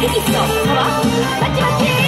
テキスト。パワーバチバチ